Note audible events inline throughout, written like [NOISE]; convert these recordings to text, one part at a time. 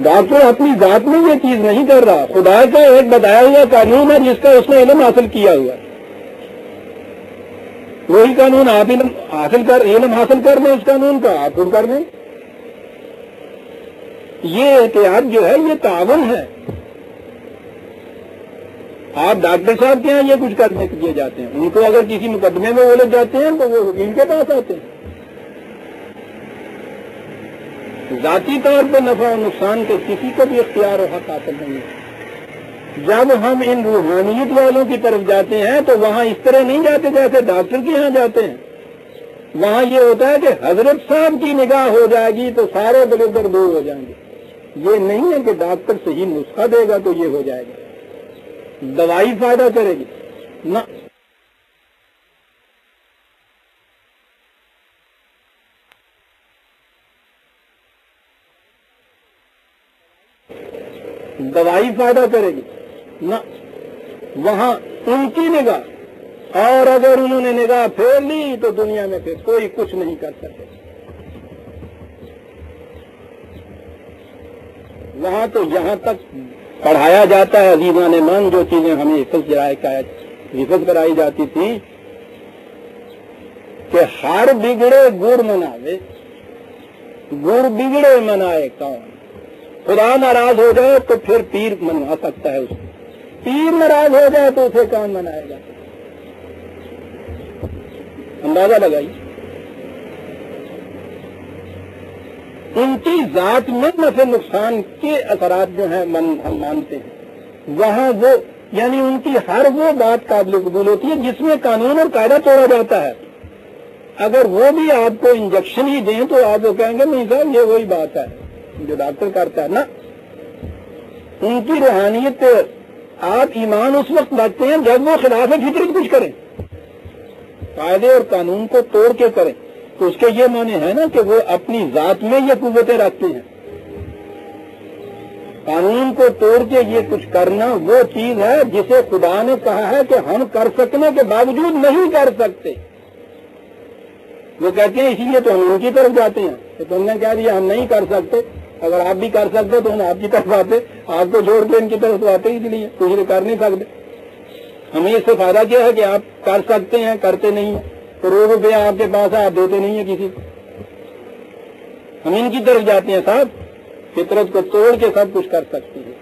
Doctor अपनी जात में ये चीज़ नहीं कर रहा। खुदा का एक बताया हुआ कानून है जिसका उसने इलम हासिल किया हुआ वही कानून आप इलम हासिल कर, इलम हासिल कर लें उस कानून का। आप खुद कर लें ये एहतियात जो है, ये तावन है। आप डॉक्टर साहब के यहाँ ये कुछ करने के लिए जाते हैं। उनको अगर किसी मुकदमे में वो लोग जाते हैं तो वो वकील के पास आते हैं। जाती तौर पर नफा और नुकसान के किसी को भी इख्तियार और हक हासिल नहीं है। जब हम इन रूहानियत वालों की तरफ़ जाते हैं तो वहाँ इस तरह नहीं जाते जैसे डॉक्टर के यहाँ जाते हैं। वहाँ ये होता है कि हज़रत साहब की निगाह हो जाएगी तो सारे बलेदर दूर हो जाएँगे। ये नहीं है कि डॉक्टर सही नुस्खा देगा तो ये हो जाएगा। दवाई फ़ायदा करेगी। ना दवाई फ़ायदा करेगी। ना, वहाँ उनकी निगाह। और अगर उन्होंने निगाह फेर ली तो दुनिया में फिर कोई कुछ नहीं कर सके वहाँ तो यहाँ तक पढ़ाया जाता है अजीजा ने मन जो चीज़ें हमें हिफज जराए का हिफज कराई जाती थी, कि हर बिगड़े, गुड़ मनावे। गुड़ बिगड़े मनाए कौन? खुदा नाराज़ हो जाए तो फिर पीर मनवा सकता है उसको पीर नाराज़ हो जाए तो उसे कौन मनाएगा? अंदाज़ा लगाइए। उनकी जात में नफे नुकसान के असरात जो है मन हम मानते हैं। वहाँ वो, यानी उनकी हर वो बात काबिल कबूल होती है जिसमें कानून और कायदा तोड़ा जाता है। अगर वो भी आपको इंजेक्शन ही दें तो आप वो कहेंगे, नहीं साहब, ये वही बात है। जो डॉक्टर करता है ना, उनकी रूहानियत आप ईमान उस वक्त रखते हैं जब वो खिलाफ फितरत कुछ करें। कायदे और कानून को तोड़ के करें। तो उसके ये माने है ना कि वो अपनी जात में ये कुतें रखते हैं। कानून को तोड़ के ये कुछ करना वो चीज़ है जिसे खुदा ने कहा है कि हम कर सकने के बावजूद नहीं कर सकते। वो कहते हैं, इसीलिए तो हम उनकी तरफ़ जाते हैं। तो तुमने कह दिया, हम नहीं कर सकते। अगर आप भी कर सकते तो हम आपकी तरफ़ आते आपको छोड़ के इनकी तरफ़ तो आते ही इसलिए, कुछ तो कर नहीं सकते। हमें इससे फ़ायदा क्या है कि आप कर सकते हैं, करते नहीं है। करोड़ रुपया आपके पास है, आप देते नहीं है किसी को। हम इनकी तरफ़ जाते हैं, साहब। फितरत को तोड़ के सब कुछ कर सकते हैं।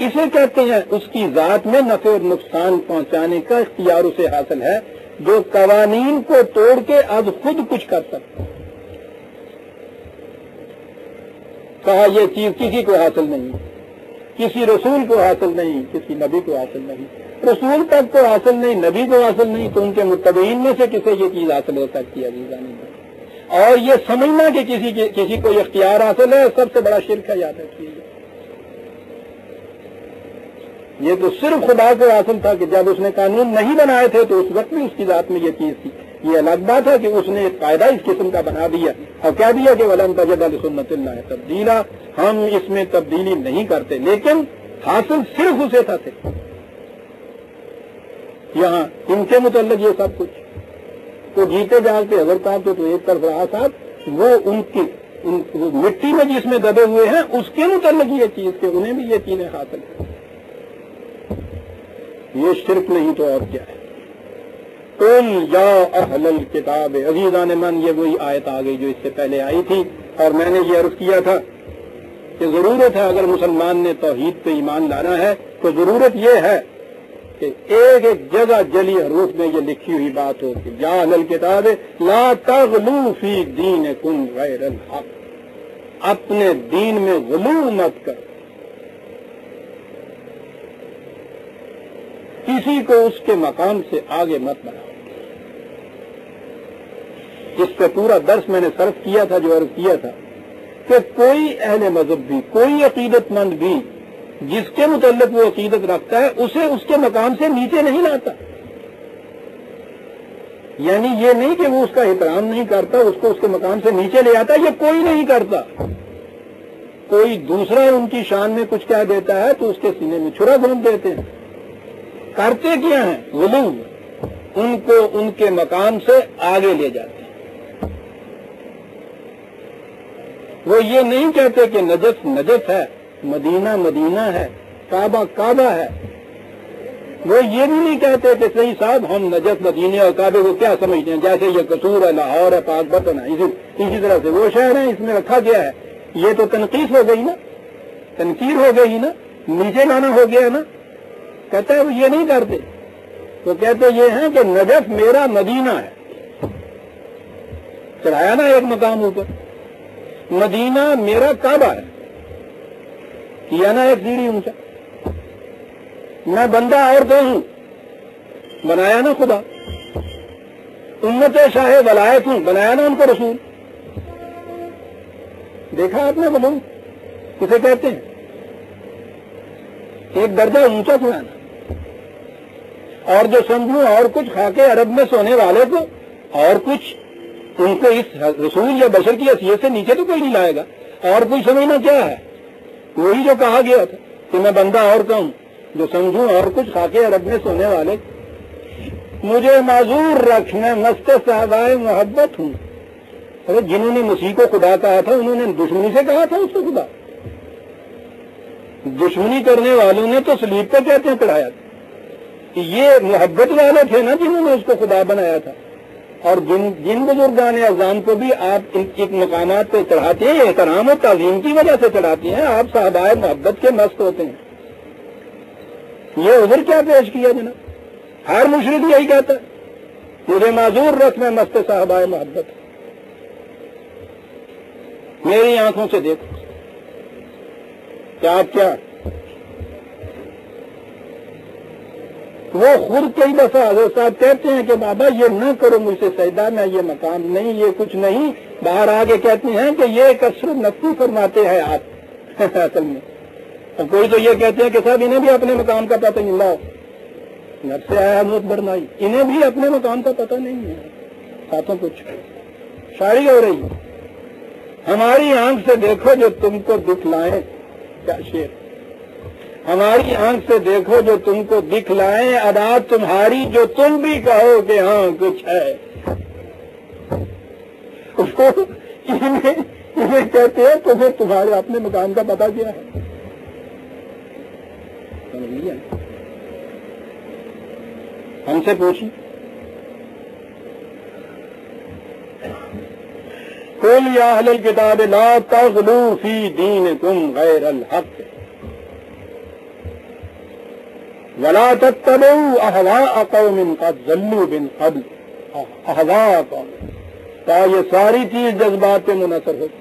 इसे कहते हैं, उसकी जात में नफे और नुकसान पहुँचाने का इख्तियार उसे हासिल है, जो कवानीन को तोड़ के अब खुद कुछ कर सकते हैं। कहा यह चीज़ किसी को हासिल नहीं किसी रसूल को हासिल नहीं किसी नबी को हासिल नहीं। रसूल तक को हासिल नहीं नबी को हासिल नहीं तो उनके मुतबीन में से किसे ये चीज़ हासिल हो सकती है अजीजा नहीं और ये समझना कि किसी के, किसी को इख्तियार हासिल है सबसे बड़ा शिरक है याद रखिए। ये तो सिर्फ़ खुदा को हासिल था कि जब उसने कानून नहीं बनाए थे तो उस वक्त भी उसकी जात में ये चीज़ थी। ये अलग बात है कि उसने कायदा इस किस्म का बना दिया और कह दिया कि वलम तजद सुन्नत तब्दीला। हम इसमें तब्दीली नहीं करते लेकिन हासिल सिर्फ़ उसे था थे यहाँ इनके मुतलक ये सब कुछ। तो जीते जागते अगर साहब तो, एक तरफ़ रहा साहब वो उनकी उन, वो मिट्टी में जिसमें दबे हुए हैं उसके मुतलक ये चीज़ के उन्हें भी ये चीज़ें हासिल ये शिरक नहीं तो और क्या है? तुम या अहल किताब अजीजा ने मन। ये वही आयत आ गई जो इससे पहले आई थी। और मैंने ये अर्ज़ किया था कि ज़रूरत है, अगर मुसलमान ने तोहीद पे ईमान लाना है तो ज़रूरत यह है कि एक एक जगह जली हरूफ में ये लिखी हुई बात हो कि या अहल किताब, ला तगलू फ़ी दीन कुन गैर हक। अपने दीन में गलू मत कर। किसी को उसके मकाम से आगे मत बढ़ाओ। इस पर दर्श मैंने सर्फ किया था, जो अर्ज़ किया था, कि कोई अहल मज़हब भी, कोई अकीदतमंद भी, जिसके मुतलक वो अकीदत रखता है, उसे उसके मकाम से नीचे नहीं लाता। यानी ये नहीं कि वो उसका एहतराम नहीं करता, उसको उसके मकाम से नीचे ले आता, ये कोई नहीं करता। कोई दूसरा उनकी शान में कुछ कह देता है तो उसके सीने में छुरा घूम देते हैं। करते क्या है? गुलू उनको उनके मकाम से आगे ले जाते वो ये नहीं कहते कि नजस नजस है, मदीना मदीना है, काबा काबा है। वो ये भी नहीं कहते कि सही साहब, हम नजस मदीने और काबे को क्या समझते हैं? जैसे ये कसूर है, लाहौर है, पाक बतन है, इसी इसी तरह से वो शहर है, इसमें रखा गया है। ये तो तनकीस हो गई ना? तनकीर हो गई ना? नीचे लाना हो गया ना? कहते हैं वो ये नहीं करते। तो कहते ये हैं कि नजफ मेरा मदीना है। चढ़ाया ना एक मकाम ऊपर। मदीना मेरा काबा है। किया ना एक सीढ़ी ऊँचा। मैं बंदा और तो हूँ। बनाया ना खुदा। उम्मत शाह वलायत हूँ। बनाया ना उनको रसूल। देखा आपने बोलो किसे कहते हैं? एक दर्जा ऊँचा चढ़ाना और जो समझू और कुछ खाके अरब में सोने वाले को और कुछ उनको इस रसूल या बशर की हैसियत से नीचे तो कोई नहीं लाएगा। और कोई समझना क्या है? वही जो कहा गया था कि मैं बंदा और कम जो समझू और कुछ खाके अरब में सोने वाले, मुझे माजूर रखने, मस्त साहबाए मोहब्बत हूँ। अरे जिन्होंने मसीह को खुदा कहा था, उन्होंने दुश्मनी से कहा था उसको खुदा। दुश्मनी करने वालों ने तो सलीब पे कहते हैं चढ़ाया था? ये मोहब्बत वाले थे ना जिन्होंने उसको खुदा बनाया था। और जिन जिन बुजुर्गान अजाम को भी आप इन एक मकाम पे चढ़ाते हैं, एहतराम और तालीम की वजह से चढ़ाते हैं, आप साहबाए मोहब्बत के मस्त होते हैं। ये उधर क्या पेश किया जना हर मुशरक यही कहता है, मुझे माजूर रख में मस्त साहबाए मोहब्बत मेरी आँखों से देखो, क्या आप क्या वो खुद कई दफ़ा हज़रत साहब कहते हैं कि बाबा, ये न करो मुझसे सैदा मैं ये मकाम नहीं ये कुछ नहीं। बाहर आके कहते हैं कि ये कसरत नफी फरमाते हैं आप। [LAUGHS] असल में। और कोई तो ये कहते हैं कि साहब, इन्हें भी अपने मकाम का पता नहीं। लाओ। घर से आया बहुत बरनाई। इन्हें भी अपने मकाम का पता नहीं है। साथों कुछ शायरी हो रही हमारी आँख से देखो जो तुमको दिखलाए। क्या शेर। हमारी आँख से देखो जो तुमको दिखलाए अदा तुम्हारी जो तुम भी कहो कि हाँ कुछ है। इन्हें इन्हें कहते हैं, तुम्हें तुम्हारे अपने मकान का पता क्या है? हमसे पूछी। कुल या अहल किताब, ला तगलू फ़ी दीन तुम गैर हक। वला तत्तबू अहवा कौमिन का जल्लू बिन कबल अहवा कौम क्या ये सारी चीज़ जज्बात पे मुनसर होती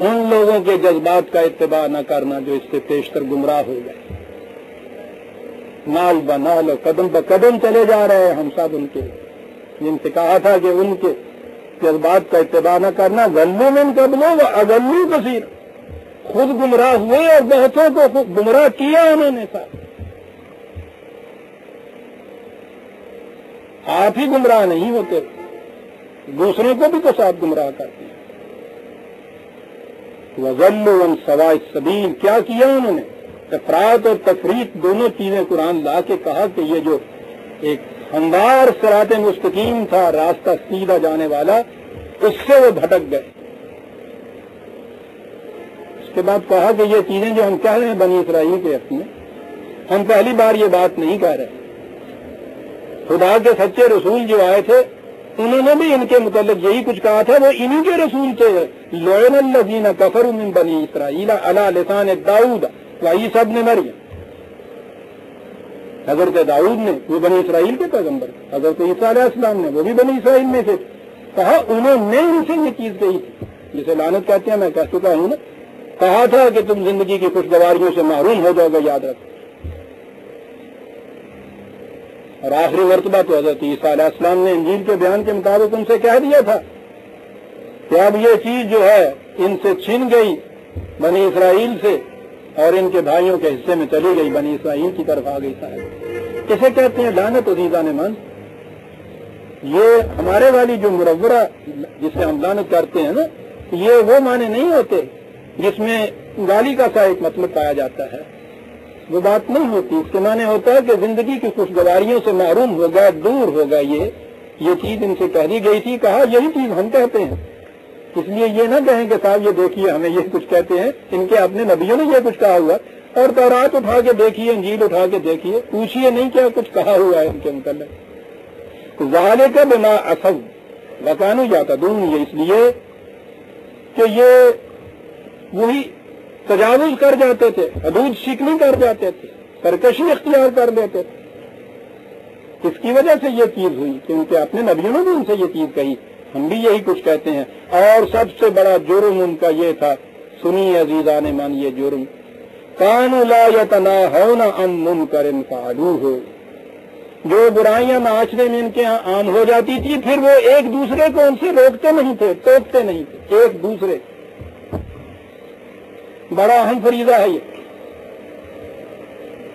उन लोगों के जज्बात का इतबा न करना जो इससे पेशतर गुमराह हो गए नाल ब नाल कदम ब कदम चले जा रहे हैं हम सब उनके। जिनसे कहा था कि उनके जज्बात का इतबा न करना गल्लू में कबलो व अगल्लू कसीर। खुद गुमराह हुए और बहुतों को गुमराह किया उन्होंने साथ आप ही गुमराह नहीं होते, दूसरों को भी तो साथ गुमराह करते वजल्लुन सवाई सबील, क्या किया उन्होंने? अफरात और तफरीत दोनों चीज़ें कुरान ला के कहा कि ये जो एक हमवार सरात मुस्तकीम था, रास्ता सीधा जाने वाला, उससे वो भटक गए। उसके बाद कहा कि ये चीज़ें जो हम कह रहे हैं बनी इसराइल के अपने हम पहली बार ये बात नहीं कह रहे। खुदा के सच्चे रसूल जो आए थे, उन्होंने भी इनके मुतलक यही कुछ कहा था, वो इन्हीं के रसूल थे। लोनजीना कफर बनी इसराइल, अला लिसान दाऊद वही सबने मरियम। हज़रत दाऊद ने, वो बनी इसराइल के पैगंबर हज़रत ईसा ने, वो भी बनी इसराइल में थे। कहा, उन्होंने इनसे ये चीज़ कही थी। जिसे लानत कहते हैं, मैं कह चुका हूँ ना। कहा था कि तुम ज़िंदगी की खुशगवारियों से महरूम हो जाओगे, याद रखो। और आखिरी मरतबा तो हज़रत ईसीम ने इंजील के बयान के मुताबिक उनसे कह दिया था कि अब ये चीज़ जो है, इनसे छिन गई बनी इसराइल से और इनके भाइयों के हिस्से में चली गई बनी इसराइल की तरफ़ आ गई साहब। किसे कहते हैं लानत उदीजा ने मन? ये हमारे वाली जो मुरवरा जिसे हम लानत करते हैं ना, ये वो माने नहीं होते जिसमें गाली का सा एक मतलब पाया जाता है। वो बात नहीं होती। इसके माने होता है कि ज़िंदगी की खुशगवारियों से महरूम हो गया दूर हो गया ये। ये चीज़ इनसे कह दी गई थी, कहा यही चीज़ हम कहते हैं। इसलिए ये ना कहें कि साहब ये देखिए, हमें ये कुछ कहते हैं। इनके अपने नबियों ने ये कुछ कहा हुआ। और तौरात उठा के देखिए, अंजील उठा के देखिए, पूछिए नहीं क्या कुछ कहा हुआ है इनके मुतल जाले का बिना असब वकानु जाता ये इसलिए कि ये वही तजावुज कर जाते थे हदूद शिकनी कर जाते थे सरकशी इख्तियार कर लेते थे। किसकी वजह से ये चीज़ हुई? क्योंकि अपने नबियों ने भी उनसे ये चीज़ कही। हम भी यही कुछ कहते हैं। और सबसे बड़ा जुर्म उनका ये था सुनी अजीजा ने मान ये जुर्म। कानुला यतना हो न अम मुन कर फालू हो जो बुराइयाँ माशरे में इनके यहाँ आम हो जाती थी, फिर वो एक दूसरे को उनसे रोकते नहीं थे, टोकते नहीं थे, एक दूसरे बड़ा अहम फरीजा है ये।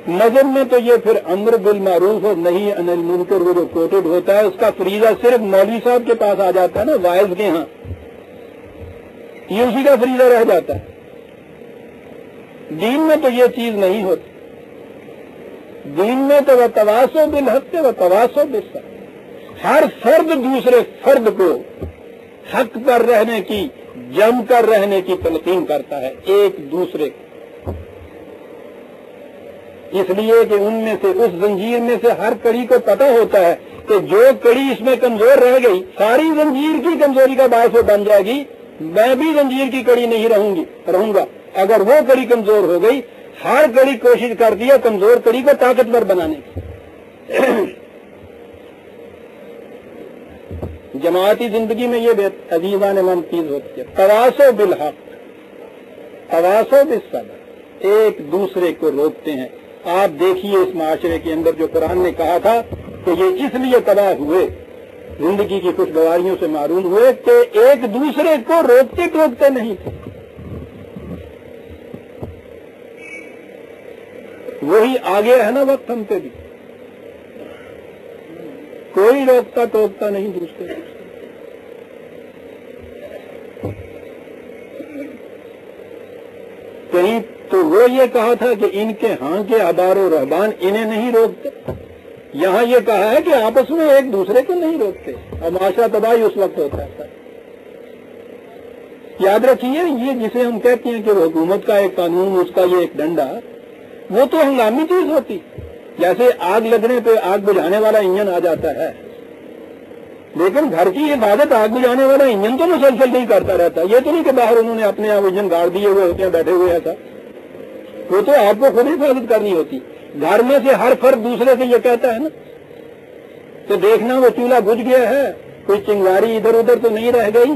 नज़र में तो ये फिर अमर बिल मारूफ और नहीं अनिल मुनकर वो जो कोटेड होता है, उसका फरीजा सिर्फ़ मौलवी साहब के पास आ जाता है ना वायज के यहाँ। ये उसी का फरीजा रह जाता है। दीन में तो ये चीज़ नहीं होती। दीन में तो वह तवासो बिल हक वह तवासो बिल हर फर्द दूसरे फर्द को हक पर रहने की जम कर रहने की तलकीन करता है एक दूसरे को। इसलिए कि उनमें से, उस जंजीर में से हर कड़ी को पता होता है कि जो कड़ी इसमें कमज़ोर रह गई, सारी जंजीर की कमज़ोरी का बायस बन जाएगी। मैं भी जंजीर की कड़ी नहीं रहूँगी, रहूँगा। अगर वो कड़ी कमज़ोर हो गई, हर कड़ी कोशिश कर दिया कमज़ोर कड़ी को ताकतवर बनाने की। जमाती ज़िंदगी में ये अजीजा ने चीज़ होती है। तवासो बिल हक तवासो बिल सब एक दूसरे को रोकते हैं। आप देखिए इस माशरे के अंदर जो कुरान ने कहा था कि ये इसलिए तबाह हुए, ज़िंदगी की खुशगवारियों से मारूम हुए कि एक दूसरे को रोकते टोकते नहीं थे। वही आगे है ना वक्त हम पे भी। कोई रोकता टोकता नहीं दूसरे कहीं तो वो ये कहा था कि इनके हाँ के आबारो रहबान इन्हें नहीं रोकते। यहाँ ये कहा है कि आपस में एक दूसरे को नहीं रोकते। और माशा तबाही उस वक्त होता है याद रखिए, ये जिसे हम कहते हैं कि वो हुकूमत का एक कानून, उसका ये एक डंडा, वो तो हंगामी चीज़ होती। जैसे आग लगने पे आग बुझाने वाला इंजन आ जाता है। लेकिन घर की हिफाजत आग बुझाने वाला इंजन तो मुसलसल नहीं करता रहता। ये तो नहीं कि बाहर उन्होंने अपने आप इंजन गाड़ दिए हुए होते हैं, बैठे हुए ऐसा वो तो आपको खुद हिफाजत करनी होती। घर में से हर फर्द दूसरे से ये कहता है ना तो देखना वो चूल्हा बुझ गया है, कोई चिंगारी इधर उधर तो नहीं रह गई?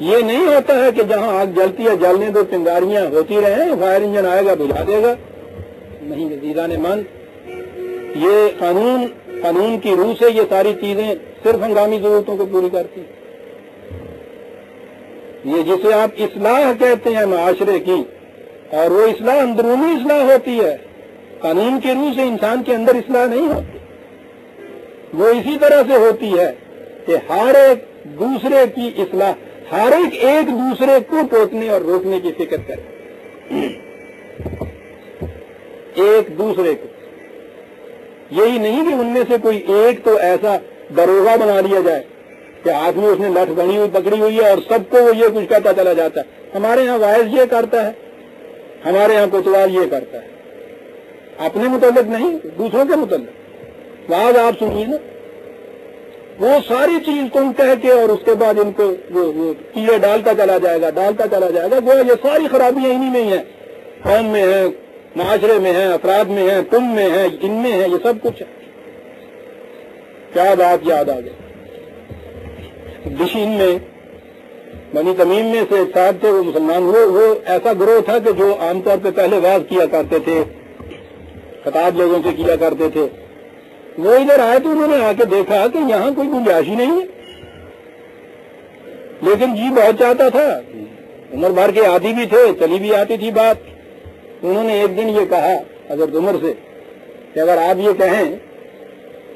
ये नहीं होता है कि जहाँ आग जलती है, जलने दो चिंगारियाँ होती रहे, फायर इंजन आएगा, बुझा देगा। नहीं वजीरा ने मन ये कानून कानून की रूह से ये सारी चीज़ें सिर्फ़ हंगामी जरूरतों को पूरी करती ये जिसे आप इसलाह कहते हैं माशरे की, और वो इसलाह अंदरूनी इसलाह होती है। कानून के रूह से इंसान के अंदर इसलाह नहीं होती। वो इसी तरह से होती है कि हर एक दूसरे की इसलाह हर एक एक दूसरे को टोकने और रोकने की फ़िक्र करे। एक दूसरे को। यही नहीं कि उनमें से कोई एक तो ऐसा दरोगा बना लिया जाए कि हाथ में उसने लठ बनी हुई, पकड़ी हुई है और सबको वो ये कुछ कहता चला जाता है। हमारे यहाँ वायस ये करता है, हमारे यहाँ कोतवाल ये करता है। अपने मुतलक नहीं, दूसरों के मुतलक वाज आप सुनिए ना। वो सारी चीज़ तुम कह के और उसके बाद इनको वो वो कीड़े डालता चला जाएगा, डालता चला जाएगा। वो ये सारी खराबियाँ इन्हीं में ही है। कौम में है, माशरे में है, अपराध में है, तुम में है, इनमें है, ये सब कुछ है। क्या बात याद आ गई। दिशीन में, बनी तमीम में से एक साहब थे, वो मुसलमान हुए। वो ऐसा ग्रोह था कि जो आमतौर पर पहले वाज किया करते थे, खताब लोगों से किया करते थे। वो इधर आए तो उन्होंने आके देखा कि यहाँ कोई गुंजाइश नहीं है। लेकिन जी बहुत चाहता था। उम्र भर के आदि भी थे, चली भी आती थी बात। उन्होंने एक दिन ये कहा अगर उम्र से, कि अगर आप ये कहें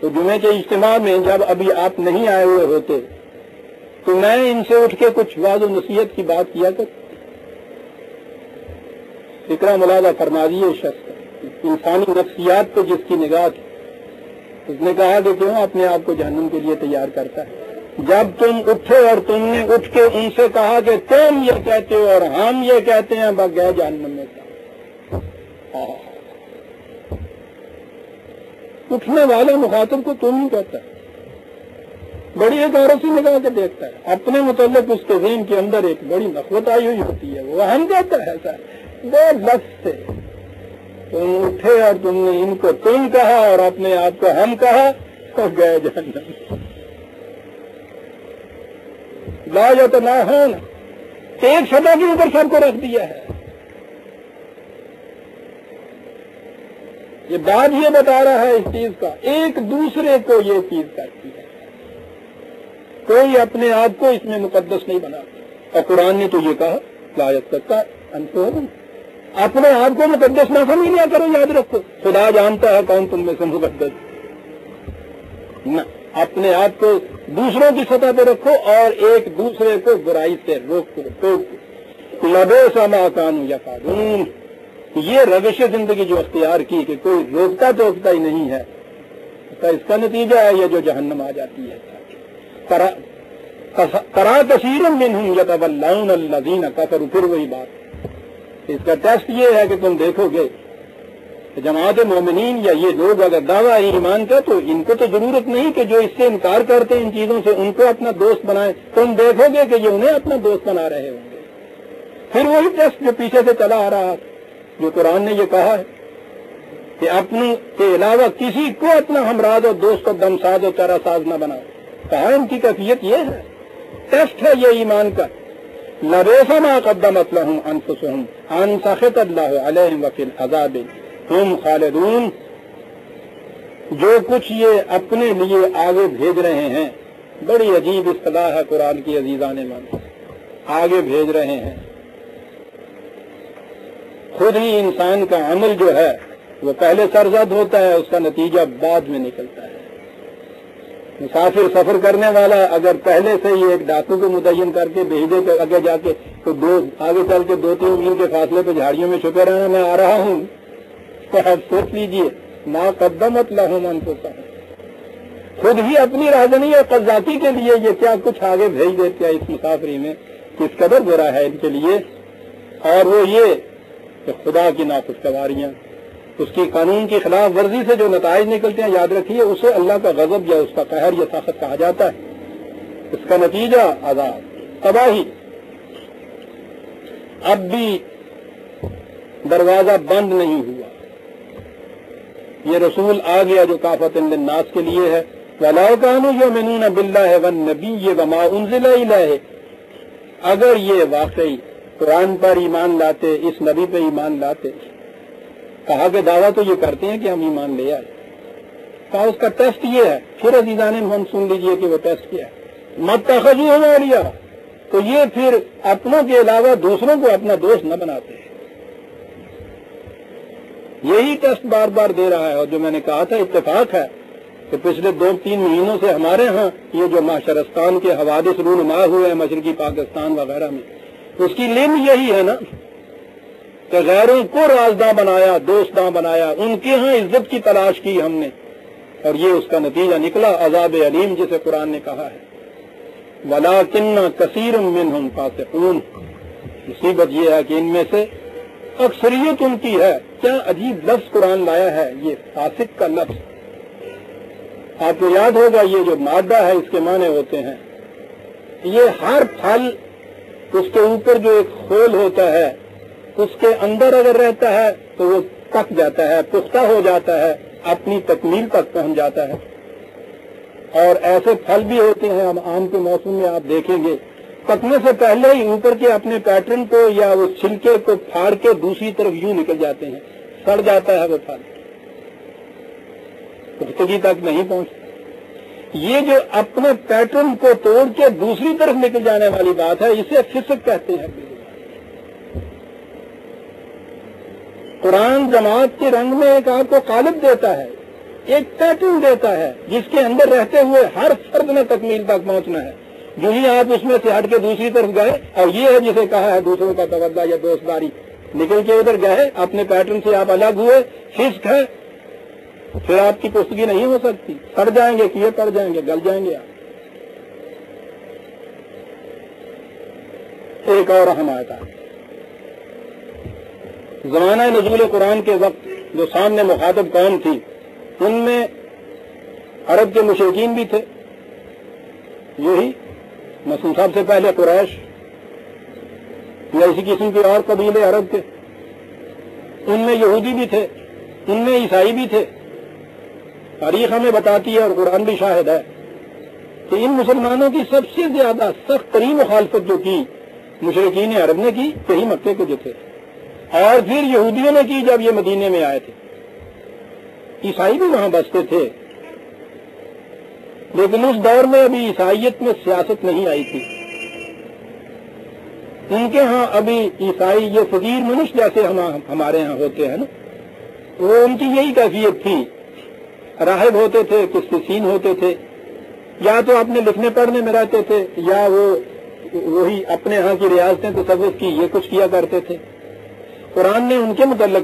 तो जुमे के इज्तम में जब अभी आप नहीं आए हुए होते तो मैं इनसे उठ के कुछ वाज नसीहत की बात किया कर। फिक्रा मुलाजा फरमा दिए शख्स, इंसानी नफ्सियात पे जिसकी निगाह थी। उसने कहा कि क्यों अपने आप को जहन्नम के लिए तैयार करता है। जब तुम उठे और तुमने उठ के उनसे कहा कि तुम ये कहते हो और हम ये कहते हैं बस गए जहन्नम में हाँ। उठने वाले मुखातब को तुम ही कहता है। बड़ी एक औरत से निकाल के देखता है। अपने मुतलक उसके जेन के अंदर एक बड़ी नफरत आई हुई होती है। वो हम कहता है, ऐसा दो लफ्ज से तुम उठे और तुमने इनको तुम कहा और अपने आप को हम कहा तो गए जहन्नम। ला तो ना हो एक सदा के ऊपर सबको रख दिया है। ये बात ये बता रहा है इस चीज़ का, एक दूसरे को ये चीज़ करती है। कोई अपने आप को इसमें मुकदस नहीं बनाता। और कुरान ने तो ये कहा लायत करता अंत अपने आप को मुकद्दस ना समझ लिया करो, याद रखो। खुदा जानता है कौन तुम में से मुकद्दस न, अपने आप को दूसरों की सतह पे रखो और एक दूसरे को बुराई से रोको तो लबे समा कानू या कानून। ये रविश ज़िंदगी जो अख्तियार की कि कोई रोकता टोकता ही नहीं है। तो इसका नतीजा है, ये जो जहन्नम आ जाती है। करा तसीर मिन हूँ यतवल्लाउन अल्लजीन कफर, फिर वही बात। इसका टेस्ट ये है कि तुम देखोगे जमात मोमिन या ये लोग अगर दावा ईमान का तो इनको तो ज़रूरत नहीं कि जो इससे इनकार करते इन चीज़ों से उनको अपना दोस्त बनाए। तुम देखोगे कि ये उन्हें अपना दोस्त बना रहे होंगे। फिर वही टेस्ट जो पीछे से चला आ रहा जो कुरान ने ये कहा है कि अपने के अलावा किसी को अपना हमराज और दोस्त और दमसाज और चारा साज न बनाओ कहा इनकी कैफियत ये है। टेस्ट है ये ईमान का। लबेसा मा कदमत लहूं अनफुसहम अन सखत अल्लाह अलैहिम वकिल अजाबिन तुम खालिदून जो कुछ ये अपने लिए आगे भेज रहे हैं बड़ी अजीब इस्तलाह है कुरान की अजीजान मन आगे भेज रहे हैं खुद ही इंसान का अमल जो है वो पहले सरजद होता है उसका नतीजा बाद में निकलता है मुसाफिर सफ़र करने वाला अगर पहले से ही एक डाकू को मुतयन करके भेजे तो आगे जाके तो दो, आगे चल के दो तीन मील के फासले पे झाड़ियों में छुपे रहना मैं आ रहा हूँ। तो आप सोच लीजिए ना कदमत लहुमन को खुद ही अपनी राजनी और कजाती के लिए ये क्या कुछ आगे भेज देते हैं इस मुसाफरी में? किस कदर बुरा है इनके लिए? और वो ये कि खुदा की नाखुशगवारियाँ। उसकी कानून की खिलाफ वर्जी से जो नतज निकलते हैं, याद रखिए, उसे अल्लाह का गजब या उसका कहर या ताकत कहा जाता है। इसका नतीजा आज़ाद, तबाही। अब भी दरवाज़ा बंद नहीं हुआ। ये रसूल आ गया जो काफत नास के लिए है। वलाओ बिल्ला है वन नबी ये वमा उनजिला है अगर ये वाकई कुरान पर ईमान लाते, इस नबी पर ईमान लाते कहा के दावा तो ये करते हैं कि हम ईमान ले आए। कहा, उसका टेस्ट ये है। फिर अजीजान हम सुन लीजिए कि वो टेस्ट क्या है। मत तखजू लिया तो ये फिर अपनों के अलावा दूसरों को अपना दोस्त न बनाते यही टेस्ट बार बार दे रहा है। और जो मैंने कहा था इतफाक है कि पिछले दो तीन महीनों से हमारे यहाँ ये जो माशरस्तान के हवादिस रूनुमा हुए हैं, मशरकी पाकिस्तान वगैरह में, उसकी लिम यही है ना कि गैरों को राजदा बनाया, दोस्ता बनाया, उनके यहाँ इज़्ज़त की तलाश की हमने। और ये उसका नतीजा निकला, अजाब अलीम जिसे कुरान ने कहा है। वला किन्ना कसीर मिन हम फासिकून। मुसीबत यह है कि इनमें से अक्सरियत उनकी है। क्या अजीब लफ्ज कुरान लाया है, ये फासिक का लफ्ज। आपको याद होगा, ये जो मादा है, इसके माने होते हैं। ये हर फल, उसके ऊपर जो एक खोल होता है उसके अंदर अगर रहता है तो वो पक जाता है, पुख्ता हो जाता है, अपनी तकमील तक पहुँच जाता है। और ऐसे फल भी होते हैं, हम आम के मौसम में आप देखेंगे। पकने से पहले ही ऊपर के अपने पैटर्न को या वो छिलके को फाड़ के दूसरी तरफ़ यूँ निकल जाते हैं। सड़ जाता है वो फल। पुख्तगी तक नहीं पहुँचता ये जो अपने पैटर्न को तोड़ के दूसरी तरफ़ निकल जाने वाली बात है, इसे फिसक कहते हैं। कुरान जमात के रंग में एक आपको कालिब देता है, एक पैटर्न देता है, जिसके अंदर रहते हुए हर फर्द में तकमील तक पहुँचना है। जो ही आप उसमें से हट के दूसरी तरफ़ गए, और ये है जिसे कहा है दूसरों का तवज्जा या दोस्तदारी निकल के उधर गए, अपने पैटर्न से आप अलग हुए फिस्क है फिर आपकी पुस्तकी नहीं हो सकती। सड़ जाएँगे, किए पड़ जाएँगे, गल जाएँगे आप। एक और अहम आयता जमाना नजूल कुरान के वक्त जो सामने मुखातब कौन थी, उनमें अरब के मुशरकिन भी थे। यही मसूम साहब से पहले कुरैश, या इसी किस्म के और कबीले अरब के। उनमें यहूदी भी थे, उनमें ईसाई भी थे। तारीख हमें बताती है और कुरान भी शाहिद है कि इन मुसलमानों की सबसे ज़्यादा सख्त तरीन मुखालफत जो की, मुशरकिन अरब ने की, यही मक्के के जो थे। और फिर यहूदियों ने की जब ये मदीने में आए थे। ईसाई भी वहाँ बसते थे। लेकिन उस दौर में अभी ईसाइत में सियासत नहीं आई थी। उनके यहाँ अभी ईसाई ये फकीर मनुष्य जैसे हम, हमारे यहाँ होते हैं ना, वो उनकी यही कैफियत थी। राहब होते थे कुछ किस्तीन होते थे। या तो अपने लिखने पढ़ने में रहते थे, या वो वही अपने यहाँ की रियासतें तसवुफ की ये कुछ किया करते थे। कुरान ने उनके मुतल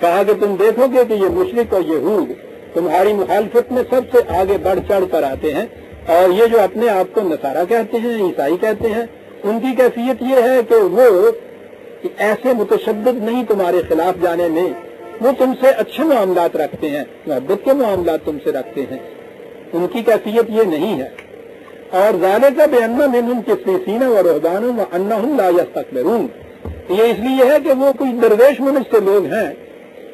कहा कि तुम देखोगे कि ये मुशरक और यहूद तुम्हारी मुखालफत में सबसे आगे बढ़ चढ़ कर आते हैं और ये जो अपने आप को नसारा कहते हैं, ईसाई कहते हैं, उनकी कैफियत ये है कि वो ऐसे मुतशद नहीं तुम्हारे खिलाफ जाने में वो तुमसे अच्छे मामला रखते हैं मोहब्बत के मामला तुमसे रखते हैं। उनकी कैफियत ये नहीं है। और जाले का बेअन्ना में उनके सीना व रोहबान व अन्ना हूँ लायस्तकबरून ये इसलिए है कि वो कुछ दरवेश मनुष्य लोग हैं।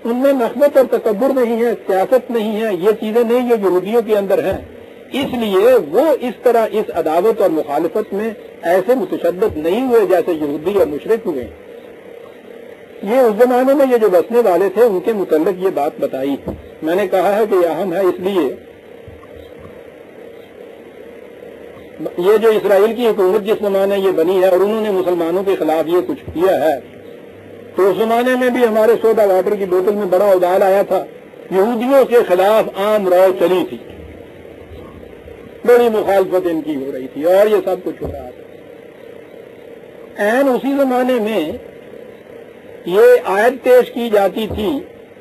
उनमें नस्बत और तकबर नहीं है, सियासत नहीं है, ये चीज़ें नहीं, ये यहूदियों के अंदर हैं। इसलिए वो इस तरह इस अदावत और मुखालफत में ऐसे मुतशद नहीं हुए जैसे यहूदी और मुशरक हुए। ये उस जमाने में ये जो बसने वाले थे, उनके मुतलक ये बात बताई। मैंने कहा है कि अहम है, इसलिए ये जो इसराइल की हुकूमत जिस जमाने ये बनी है, और उन्होंने मुसलमानों के खिलाफ ये कुछ किया है तो उस जमाने में भी हमारे सोडा वाटर की बोतल में बड़ा उदाल आया था। यहूदियों के खिलाफ आम राव चली थी। बड़ी मुखालफत इनकी हो रही थी, और ये सब कुछ हो रहा था। एन उसी जमाने में ये आयत पेश की जाती थी।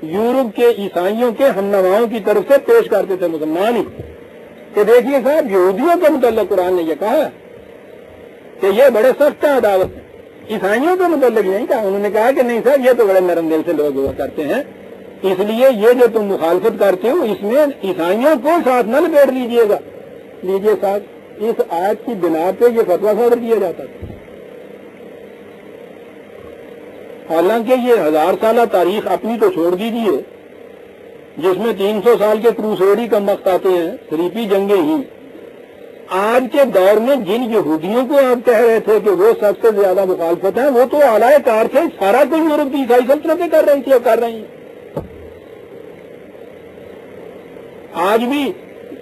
यूरोप के ईसाइयों के हमनवाओं की तरफ़ से पेश करते थे मुसलमान ही। तो देखिए साहब, यहूदियों के मुतल कुरान ने यह कहा कि ये बड़े सख्त अदावत है। ईसाइयों के मुतल नहीं कहा। उन्होंने कहा कि नहीं साहब, ये तो बड़े नरम दिल से लोग हुआ करते हैं। इसलिए ये जो तुम मुखालफत करते हो, इसमें ईसाइयों को साथ न लपेट लीजिएगा। लीजिए साहब, इस आयत की बिना पे ये फतवा सदर किया जाता था। हालाँकि ये हज़ार साल तारीख अपनी तो छोड़ दीजिए, जिसमें 300 साल के क्रूसेडी कम वक्त आते हैं शरीफी जंगे ही। आज के दौर में जिन यहूदियों को आप कह रहे थे कि वो सबसे ज़्यादा मुखालफत है, वो तो आलाय कार थे, सारा कुछ यूरोप की ईसाई सल्तनतें कर रही थी, और कर रही आज भी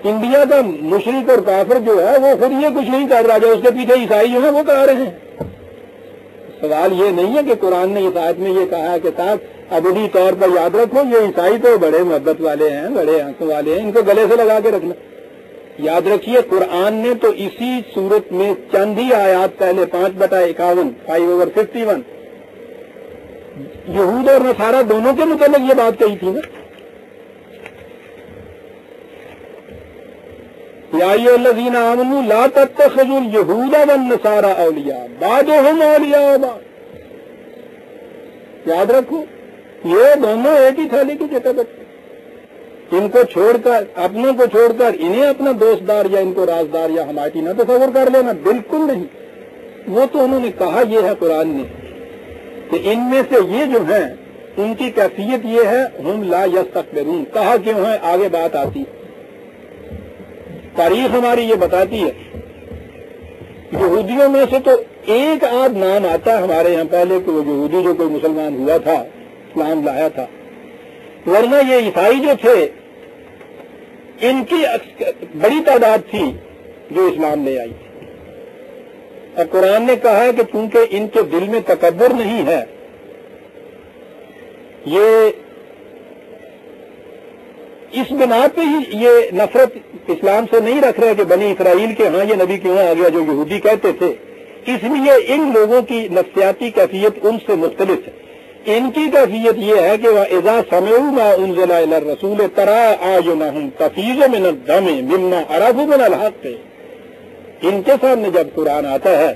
इंडिया का मुशरक और काफिर जो है, वो खुद ये कुछ नहीं कर रहा, जो उसके पीछे ईसाई जो है, वो कर रहे हैं। सवाल ये नहीं है कि कुरान ने इस आयत में ये कहा है कि साहब अबुदी तौर पर याद रखो, ये ईसाई तो बड़े मोहब्बत वाले हैं, बड़े आँखों वाले हैं, इनको गले से लगा के रखना। याद रखिए, कुरान ने तो इसी सूरत में चंद ही आयात पहले पाँच बटा इक्यावन फाइव ओवर फिफ्टी वन यहूद और नसारा दोनों के मुताबिक ये बात कही थी ना? ला तत्खजुल यहूदा नसारा औलिया बाद हम औलिया याद रखो, ये दोनों एक ही थाली की जगह बच्चे इनको छोड़कर, अपनों को छोड़कर, इन्हें अपना दोस्तदार या इनको राजदार या हमारी ना तस्वर कर लेना, बिल्कुल नहीं। वो तो उन्होंने कहा यह है कुरान ने कि इनमें से ये जो है, उनकी कैफियत ये है, हम ला यस कहा क्यों है, आगे बात आती है। तारीख हमारी ये बताती है, यहूदियों में से तो एक आध नाम आता हमारे यहाँ पहले कि वो यहूदी जो कोई मुसलमान हुआ था, इस्लाम लाया था। वरना ये ईसाई जो थे, इनकी बड़ी तादाद थी जो इस्लाम ले आई। और कुरान ने कहा है कि चूँकि इनके दिल में तकबर नहीं है, ये इस बिना पे ही ये नफरत इस्लाम से नहीं रख रहे कि बनी इसराइल के हाँ ये नबी क्यों आ गया जो यहूदी कहते थे। इसलिए इन लोगों की नफ्सियाती कैफियत उनसे मुख्तलिफ़ है। इनकी कैफियत ये है कि वह एजा समय उनजला रसूल तरा आज न तफीज में न दमे मिमना अरब में हक इनके सामने जब कुरान आता है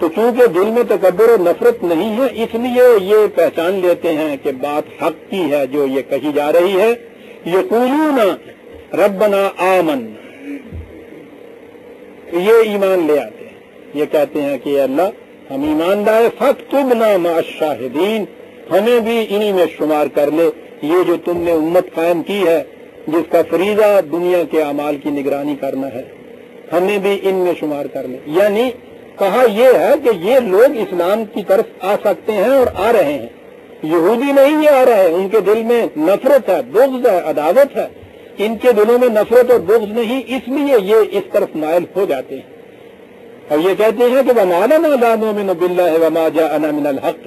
तो चूँकि दिल में तकबर और नफरत नहीं है, इसलिए ये पहचान लेते हैं कि बात हक की है जो ये कही जा रही है। न रबना आमन ये ईमान ले आते हैं ये कहते हैं कि अल्लाह हम ईमानदार फक तुम ना शाहिदीन हमें भी इन्हीं में शुमार कर ले ये जो तुमने उम्मत कायम की है जिसका फरीजा दुनिया के अमाल की निगरानी करना है हमें भी इनमें शुमार कर ले यानी कहा यह है कि ये लोग इस्लाम की तरफ़ आ सकते हैं और आ रहे हैं यहूदी नहीं आ रहे हैं। उनके दिल में नफरत है बुग्ज है, अदावत है। इनके दिलों में नफरत और बुग्ज नहीं, इसलिए ये इस तरफ़ मायल हो जाते हैं। और ये कहते हैं कि वमाना नादानों में नबिल्ला है वमा जा अना मिनल हक।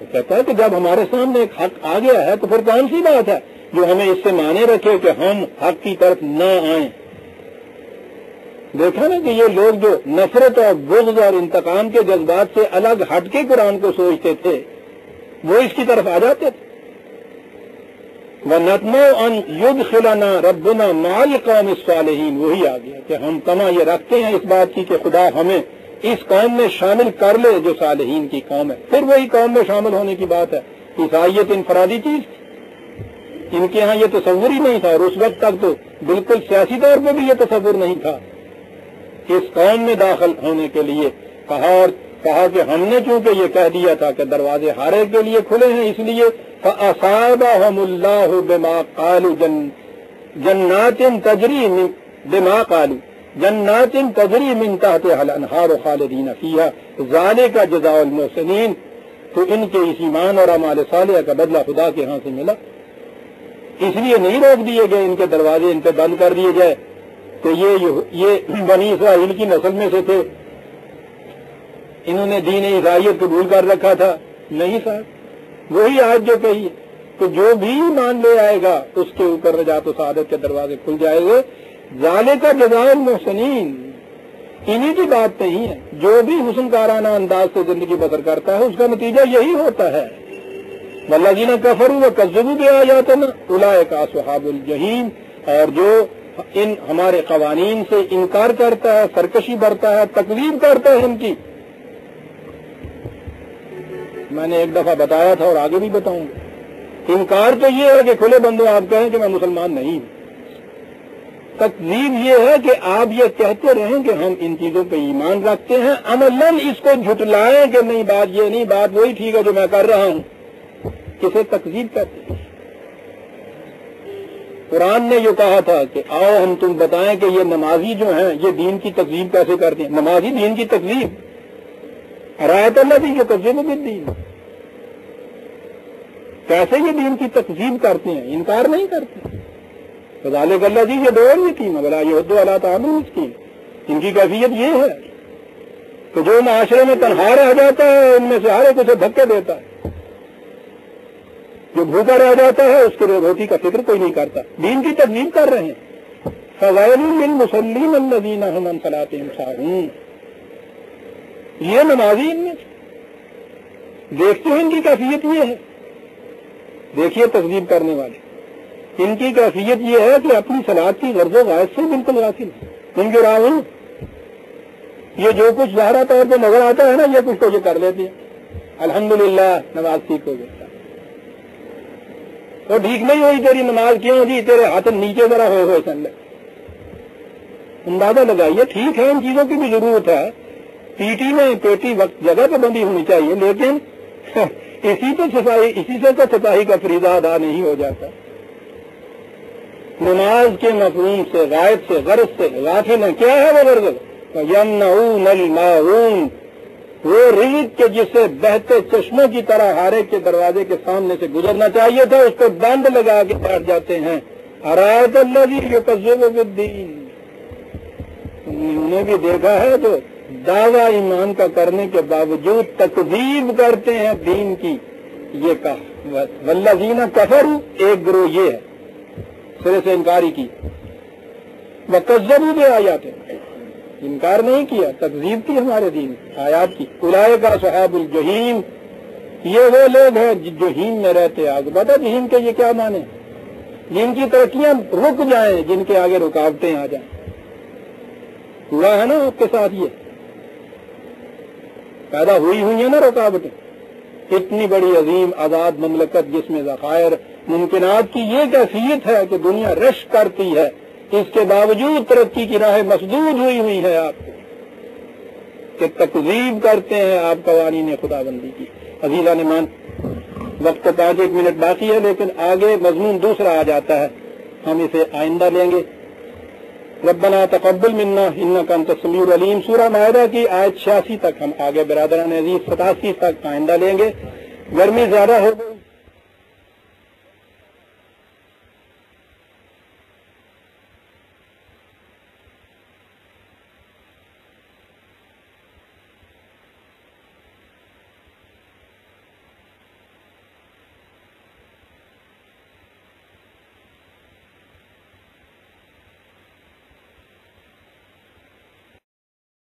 वो कहता है कि जब हमारे सामने एक हक आ गया है तो फिर कौन सी बात है जो हमें इससे माने रखे कि हम हक की तरफ़ न आए? देखा ना कि ये लोग जो नफरत और बुग्ज और इंतकाम के जज्बात से अलग हटके कुरान को सोचते थे वो इसकी तरफ़ आ जाते थे। व नतमो अन युद्ध खिलाना रबना माल कौम सालहीन, वही आ गया कि हम तमा ये रखते हैं इस बात की कि खुदा हमें इस कौम में शामिल कर ले जो सालहीन की कौम है। फिर वही कौम में शामिल होने की बात है ईसाइत इनफरादी चीज़ इनके यहाँ ये तस्वुर ही नहीं था और उस वक्त तक तो बिल्कुल सियासी तौर पर भी ये तस्वुर नहीं था। इस कौम में दाखिल होने के लिए कहा कहा कि हमने चूँकि ये कह दिया था कि दरवाजे हारे के लिए खुले हैं, इसलिए बिमा जन्नातिन तजरी बिमा कालू, जन्नातिन तजरी मिन खालिदीन फिया जाले का जजाउल मोहसिन तो इनके इस ईमान और अमाल सालिया का बदला खुदा के यहाँ से मिला। इसलिए नहीं रोक दिए गए इनके दरवाजे इनके बंद कर दिए गए। तो ये ये बनी इसराइल की नस्ल में से थे। इन्होंने दीन ईसाइत कबूल कर रखा था। नहीं साहब वही आज जो कही तो जो भी मान ले आएगा, उसके ऊपर रजा तो सादत के दरवाजे खुल जाएँगे। जाले का जजाय मोहसनीन, इन्हीं की बात नहीं है। जो भी हुसनकाराना अंदाज से ज़िंदगी बसर करता है, उसका नतीजा यही होता है। वल्लाजीना कफर व कजबू भी आ जाते ना उलाए का सुहाबुल जहीन, और जो इन, हमारे कवानीन से इनकार करता है, सरकशी बरता है, तकलीफ़ करता है इनकी। मैंने एक दफ़ा बताया था और आगे भी बताऊँगा। इनकार तो ये है कि खुले बंदो आप कहें कि मैं मुसलमान नहीं तकलीफ़ ये है कि आप ये कहते रहें कि हम इन चीज़ों पे ईमान रखते हैं, अमलन इसको झुटलाएँ कि नहीं, बात ये नहीं, बात वही ठीक है जो मैं कर रहा हूँ। किसे तकलीफ़ कहते हैं? कुरान ने जो कहा था कि आओ हम तुम बताएँ कि ये नमाजी जो हैं, ये दीन की तकलीफ़ कैसे करते हैं? नमाजी दीन की तकलीफ़ रायत दी जो तकजीब भी दीन कैसे ये दीन की तकजीब करते हैं? इनकार नहीं करते। तो गाले गल्ला जी, ये दो ये थी, मगला ये दो अला तामन की। इनकी कैफियत ये है। कि जो माशरे में तनहा रह जाता है, उनमें से हर एक उसे धक्के देता है। जो भूखा रह जाता है, उसके लिए रोटी का फ़िक्र कोई नहीं करता। दीन की तकलीफ़ कर रहे हैं। फवैलिन मुसलिम नदीना हम सलाते साहून ये नमाजी इनमें देखते हैं इनकी कैफियत ये है। देखिए तकलीफ़ करने वाले। इनकी कैफियत ये है कि अपनी सलाद की गर्जो गायद से बिल्कुल गाफिल जो राहुल ये जो कुछ जहरा तौर पर नज़र आता है ना, ये कुछ तो ये कर लेती है। अल्हम्दुलिल्लाह, नमाज़ ठीक हो गई। तो ठीक नहीं हुई तेरी नमाज़ क्यों जी? तेरे हाथ नीचे जरा हो सन अंदाज़ा लगाइए, ठीक है इन चीज़ों की भी ज़रूरत है। पीटी में पेटी वक्त जगह पर बंदी होनी चाहिए, लेकिन [LAUGHS] इसी तो सफ़ाई, इसी से तो सफ़ाई का फरीदा अदा नहीं हो जाता। नमाज़ के मफरूम से गायब से, गर्ज से गाफिल क्या है वो गर्ज? यमन मारून वो रीत के जिसे बहते चश्मों की तरह हारे के दरवाजे के सामने से गुजरना चाहिए था, उस पर बंद लगा के बैठ जाते हैं। अरायत कजुद्दीन उन्हें भी देखा है जो दावा ईमान का करने के बावजूद तकजीब करते हैं दीन की। ये कहा वल्लाजीना कफर, एक ग्रोह ये है। सिरे से इनकार ही की। वह कज्जबू भी आयात इनकार नहीं किया तकजीब की हमारे दीन आयात की। उलाए का सहाबुल जहीम ये वो लोग हैं जो हीम में रहते आगे बता जहीम के ये क्या माने जिनकी तरक्कियाँ रुक जाएँ, जिनके आगे रुकावटें आ जाएँ। हुआ है ना आपके साथ ये? पैदा हुई हुई है ना रुकावटें। इतनी बड़ी अजीम आज़ाद ममलकत जिसमें जखायर मुमकिन की ये कैफियत है कि दुनिया रश करती है। इसके बावजूद तरक्की की राह मसदूद हुई हुई है आपको। कि तकजीब करते हैं आप कवानी ने खुदाबंदी की। अजीजा ने मान, वक्त तो पाँच एक मिनट बाकी है, लेकिन आगे मजमून दूसरा आ जाता है। हम इसे आइंदा लेंगे। रबना तकबुल मिन्ना इन्ना का तस्मीर अलीम। सूरा मायदा की आयत छियासी तक हम आगे बरदरान अज़ीज़ सतासी तक आइंदा लेंगे। गर्मी ज़्यादा हो गई।